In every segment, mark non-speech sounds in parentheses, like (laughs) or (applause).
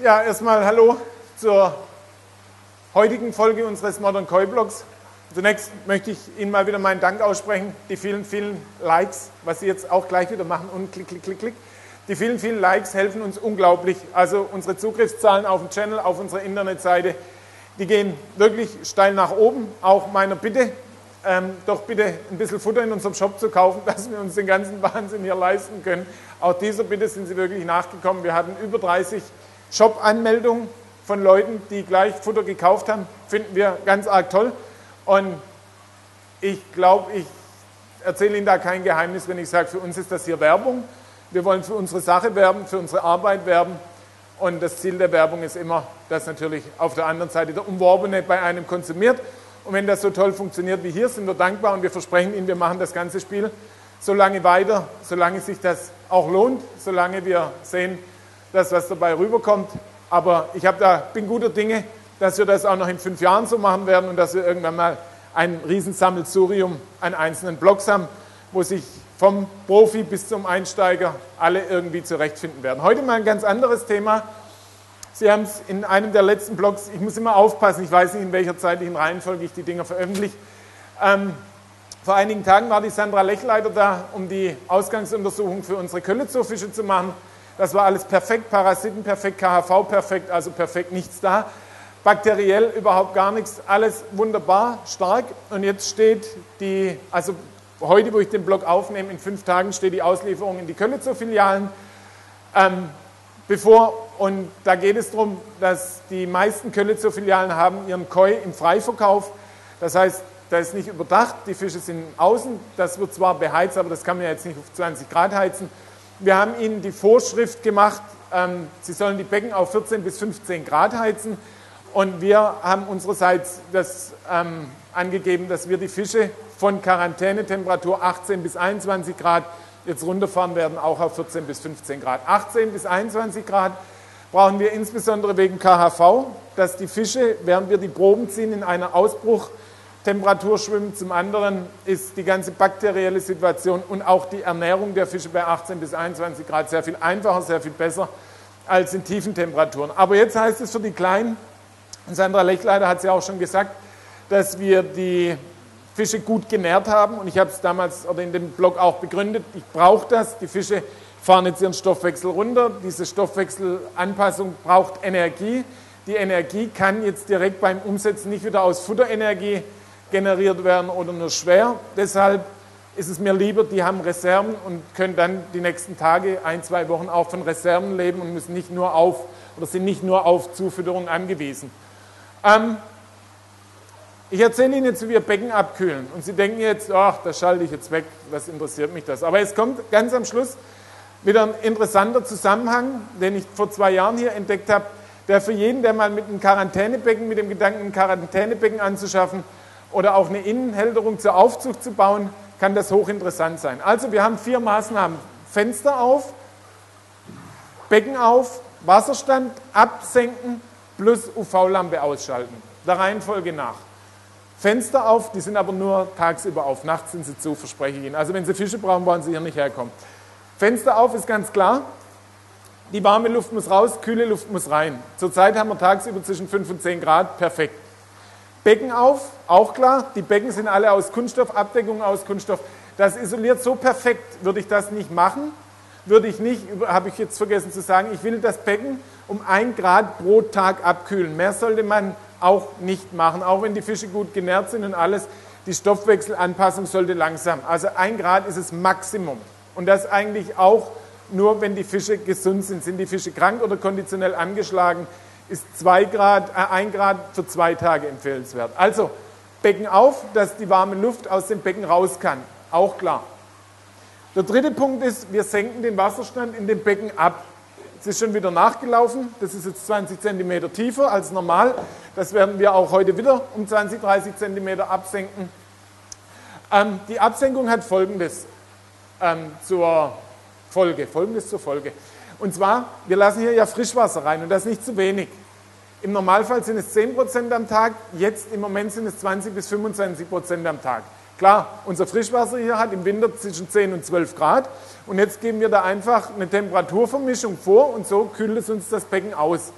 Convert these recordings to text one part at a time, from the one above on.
Ja, erstmal hallo zur heutigen Folge unseres Modern Koi Blogs. Zunächst möchte ich Ihnen mal wieder meinen Dank aussprechen, die vielen, vielen Likes, was Sie jetzt auch gleich wieder machen und klick, klick, klick, klick. Die vielen, vielen Likes helfen uns unglaublich. Also unsere Zugriffszahlen auf dem Channel, auf unserer Internetseite, die gehen wirklich steil nach oben. Auch meiner Bitte, ähm, doch bitte ein bisschen Futter in unserem Shop zu kaufen, (laughs) dass wir uns den ganzen Wahnsinn hier leisten können. Auch dieser Bitte sind Sie wirklich nachgekommen. Wir hatten über 30 Shop-Anmeldungen von Leuten, die gleich Futter gekauft haben. Finden wir ganz arg toll. Und ich glaube, ich erzähle Ihnen da kein Geheimnis, wenn ich sage, für uns ist das hier Werbung. Wir wollen für unsere Sache werben, für unsere Arbeit werben. Und das Ziel der Werbung ist immer, dass natürlich auf der anderen Seite der Umworbene bei einem konsumiert. Und wenn das so toll funktioniert wie hier, sind wir dankbar und wir versprechen Ihnen, wir machen das ganze Spiel so lange weiter, solange sich das auch lohnt, solange wir sehen, dass was dabei rüberkommt. Aber ich da, bin guter Dinge, dass wir das auch noch in fünf Jahren so machen werden und dass wir irgendwann mal ein Riesensammelsurium an einzelnen Blogs haben, wo sich vom Profi bis zum Einsteiger alle irgendwie zurechtfinden werden. Heute mal ein ganz anderes Thema. Sie haben es in einem der letzten Blogs, ich muss immer aufpassen, ich weiß nicht, in welcher zeitlichen Reihenfolge ich die Dinger veröffentliche. Ähm, vor einigen Tagen war die Sandra Lechleiter da, um die Ausgangsuntersuchung für unsere Köllezurfische zu machen. Das war alles perfekt, Parasiten perfekt, KHV perfekt, also perfekt nichts da. Bakteriell überhaupt gar nichts, alles wunderbar, stark. Und jetzt steht die, also heute, wo ich den Blog aufnehme, in fünf Tagen steht die Auslieferung in die Köllitzer-Filialen ähm, bevor. Und da geht es darum, dass die meisten Köllitzer-Filialen haben ihren Koi im Freiverkauf. Das heißt, da ist nicht überdacht, die Fische sind außen, das wird zwar beheizt, aber das kann man ja jetzt nicht auf 20 Grad heizen. Wir haben Ihnen die Vorschrift gemacht, ähm, Sie sollen die Becken auf 14 bis 15 Grad heizen. Und wir haben unsererseits das ähm, angegeben, dass wir die Fische von Quarantänetemperatur 18 bis 21 Grad jetzt runterfahren werden, auch auf 14 bis 15 Grad. 18 bis 21 Grad brauchen wir insbesondere wegen KHV, dass die Fische, während wir die Proben ziehen, in einer Ausbruch Temperatur schwimmen. Zum anderen ist die ganze bakterielle Situation und auch die Ernährung der Fische bei 18 bis 21 Grad sehr viel einfacher, sehr viel besser als in tiefen Temperaturen. Aber jetzt heißt es für die Kleinen, Sandra Lechleiter hat es ja auch schon gesagt, dass wir die Fische gut genährt haben. Und ich habe es damals oder in dem Blog auch begründet, ich brauche das. Die Fische fahren jetzt ihren Stoffwechsel runter. Diese Stoffwechselanpassung braucht Energie. Die Energie kann jetzt direkt beim Umsetzen nicht wieder aus Futterenergie generiert werden oder nur schwer. Deshalb ist es mir lieber, die haben Reserven und können dann die nächsten Tage, ein, zwei Wochen auch von Reserven leben und müssen nicht nur auf oder sind nicht nur auf Zufütterung angewiesen. Ähm, ich erzähle Ihnen jetzt, wie wir Becken abkühlen. Und Sie denken jetzt, ach, das schalte ich jetzt weg, was interessiert mich das? Aber es kommt ganz am Schluss wieder ein interessanter Zusammenhang, den ich vor zwei Jahren hier entdeckt habe, der für jeden, der mal mit einem Quarantänebecken, mit dem Gedanken, ein Quarantänebecken anzuschaffen, oder auch eine Innenhälterung zur Aufzucht zu bauen, kann das hochinteressant sein. Also wir haben vier Maßnahmen. Fenster auf, Becken auf, Wasserstand absenken plus UV-Lampe ausschalten. Der Reihenfolge nach. Fenster auf, die sind aber nur tagsüber auf, nachts sind sie zu, verspreche ich Ihnen. Also wenn Sie Fische brauchen, wollen Sie hier nicht herkommen. Fenster auf ist ganz klar. Die warme Luft muss raus, kühle Luft muss rein. Zurzeit haben wir tagsüber zwischen 5 und 10 Grad, perfekt. Becken auf, auch klar, die Becken sind alle aus Kunststoff, Abdeckung aus Kunststoff. Das isoliert so perfekt, würde ich das nicht machen, würde ich nicht, habe ich jetzt vergessen zu sagen, ich will das Becken um ein Grad pro Tag abkühlen. Mehr sollte man auch nicht machen, auch wenn die Fische gut genährt sind und alles. Die Stoffwechselanpassung sollte langsam. Also ein Grad ist das Maximum. Und das eigentlich auch nur, wenn die Fische gesund sind. Sind die Fische krank oder konditionell angeschlagen, ist 2 Grad, äh, 1 Grad für zwei Tage empfehlenswert. Also Becken auf, dass die warme Luft aus dem Becken raus kann. Auch klar. Der dritte Punkt ist, wir senken den Wasserstand in dem Becken ab. Es ist schon wieder nachgelaufen. Das ist jetzt 20 cm tiefer als normal. Das werden wir auch heute wieder um 20, 30 cm absenken. Ähm, die Absenkung hat Folgendes ähm, zur Folge. Folgendes zur Folge. Und zwar, wir lassen hier ja Frischwasser rein und das nicht zu wenig. Im Normalfall sind es 10% am Tag, jetzt im Moment sind es 20 bis 25% am Tag. Klar, unser Frischwasser hier hat im Winter zwischen 10 und 12 Grad und jetzt geben wir da einfach eine Temperaturvermischung vor und so kühlt es uns das Becken aus.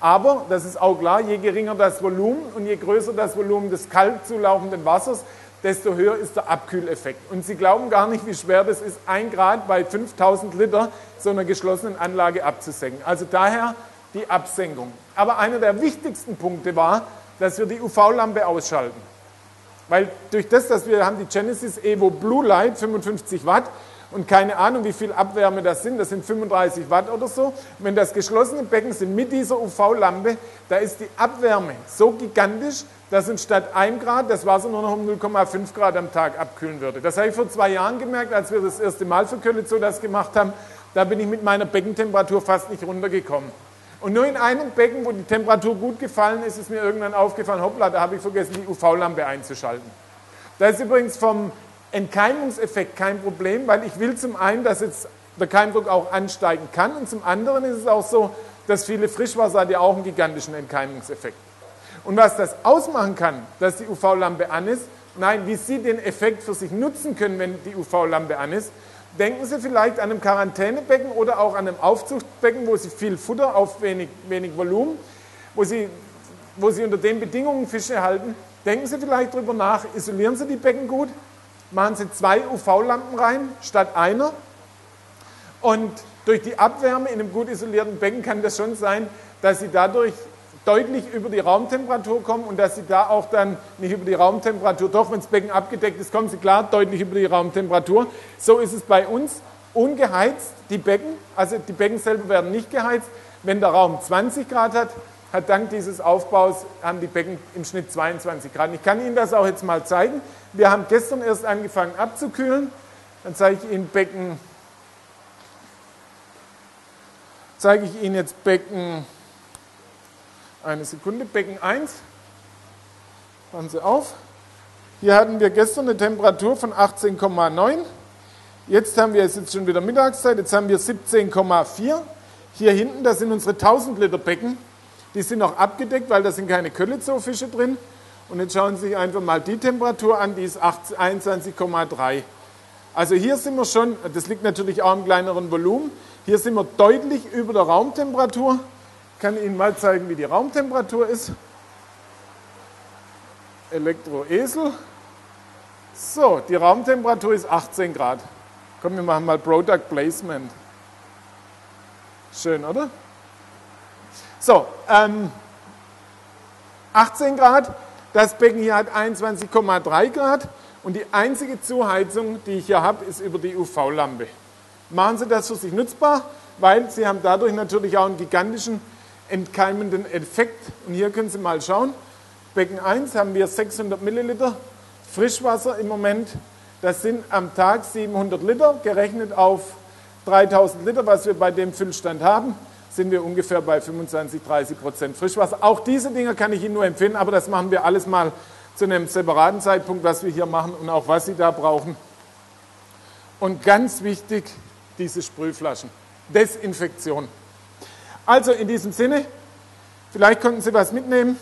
Aber, das ist auch klar, je geringer das Volumen und je größer das Volumen des kalt zulaufenden Wassers, desto höher ist der Abkühleffekt. Und Sie glauben gar nicht, wie schwer das ist, ein Grad bei 5000 Liter so einer geschlossenen Anlage abzusenken. Also daher die Absenkung. Aber einer der wichtigsten Punkte war, dass wir die UV-Lampe ausschalten. Weil durch das, dass wir haben die Genesis Evo Blue Light, 55 Watt, und keine Ahnung, wie viel Abwärme das sind, das sind 35 Watt oder so. Wenn das geschlossene Becken sind mit dieser UV-Lampe, da ist die Abwärme so gigantisch, dass uns statt 1 Grad das Wasser nur noch um 0,5 Grad am Tag abkühlen würde. Das habe ich vor zwei Jahren gemerkt, als wir das erste Mal für Köln so das gemacht haben. Da bin ich mit meiner Beckentemperatur fast nicht runtergekommen. Und nur in einem Becken, wo die Temperatur gut gefallen ist, ist mir irgendwann aufgefallen, hoppla, da habe ich vergessen, die UV-Lampe einzuschalten. Das ist übrigens vom Entkeimungseffekt kein Problem, weil ich will zum einen, dass jetzt der Keimdruck auch ansteigen kann und zum anderen ist es auch so, dass viele Frischwasser ja auch einen gigantischen Entkeimungseffekt. Und was das ausmachen kann, dass die UV-Lampe an ist, nein, wie Sie den Effekt für sich nutzen können, wenn die UV-Lampe an ist, denken Sie vielleicht an einem Quarantänebecken oder auch an einem Aufzuchtbecken, wo Sie viel Futter auf wenig, wenig Volumen, wo Sie, wo Sie unter den Bedingungen Fische halten. Denken Sie vielleicht darüber nach, isolieren Sie die Becken gut, machen Sie zwei UV-Lampen rein statt einer. Und durch die Abwärme in einem gut isolierten Becken kann das schon sein, dass Sie dadurch deutlich über die Raumtemperatur kommen und dass Sie da auch dann nicht über die Raumtemperatur, doch wenn das Becken abgedeckt ist, kommen Sie klar deutlich über die Raumtemperatur. So ist es bei uns ungeheizt, die Becken, also die Becken selber werden nicht geheizt. Wenn der Raum 20 Grad hat, hat dank dieses Aufbaus haben die Becken im Schnitt 22 Grad. Ich kann Ihnen das auch jetzt mal zeigen. Wir haben gestern erst angefangen abzukühlen. Dann zeige ich Ihnen Becken, zeige ich Ihnen jetzt Becken, eine Sekunde, Becken 1. Machen Sie auf. Hier hatten wir gestern eine Temperatur von 18,9. Jetzt haben wir, es jetzt schon wieder Mittagszeit, jetzt haben wir 17,4. Hier hinten, das sind unsere 1000 Liter Becken. Die sind noch abgedeckt, weil da sind keine Köllezoo-Fische drin. Und jetzt schauen Sie sich einfach mal die Temperatur an, die ist 21,3. Also hier sind wir schon, das liegt natürlich auch im kleineren Volumen, hier sind wir deutlich über der Raumtemperatur. Ich kann Ihnen mal zeigen, wie die Raumtemperatur ist. Elektroesel. So, die Raumtemperatur ist 18 Grad. Komm, wir machen mal Product Placement. Schön, oder? So, ähm, 18 Grad, das Becken hier hat 21,3 Grad und die einzige Zuheizung, die ich hier habe, ist über die UV-Lampe. Machen Sie das für sich nutzbar, weil Sie haben dadurch natürlich auch einen gigantischen entkeimenden Effekt. Und hier können Sie mal schauen, Becken 1 haben wir 600 Milliliter Frischwasser im Moment. Das sind am Tag 700 Liter, gerechnet auf 3000 Liter, was wir bei dem Füllstand haben sind wir ungefähr bei 25, 30 Prozent Frischwasser. Auch diese Dinge kann ich Ihnen nur empfehlen, aber das machen wir alles mal zu einem separaten Zeitpunkt, was wir hier machen und auch was Sie da brauchen. Und ganz wichtig, diese Sprühflaschen. Desinfektion. Also in diesem Sinne, vielleicht konnten Sie was mitnehmen.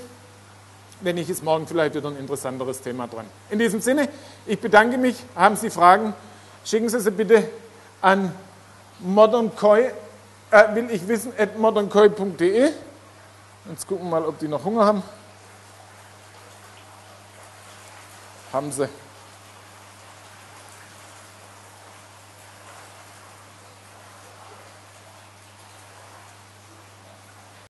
Wenn nicht, ist morgen vielleicht wieder ein interessanteres Thema dran. In diesem Sinne, ich bedanke mich. Haben Sie Fragen? Schicken Sie sie bitte an modernkoi äh, will ich wissen, at modernkoi.de. Jetzt gucken wir mal, ob die noch Hunger haben. Haben sie.